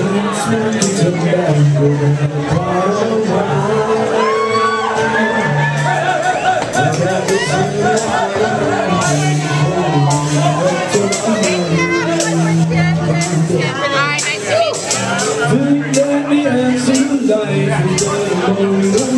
Thank you. Let me life,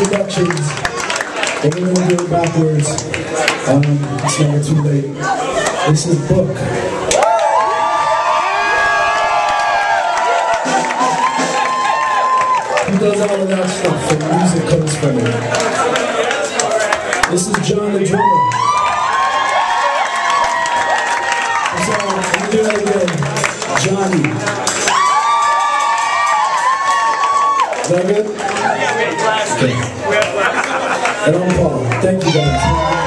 introductions. And we're going to do it backwards. Um, it's never too late. This is Book. He does all of that stuff, and the music comes from it. This is John the drummer. So, me do that again. Johnny. Thank you guys.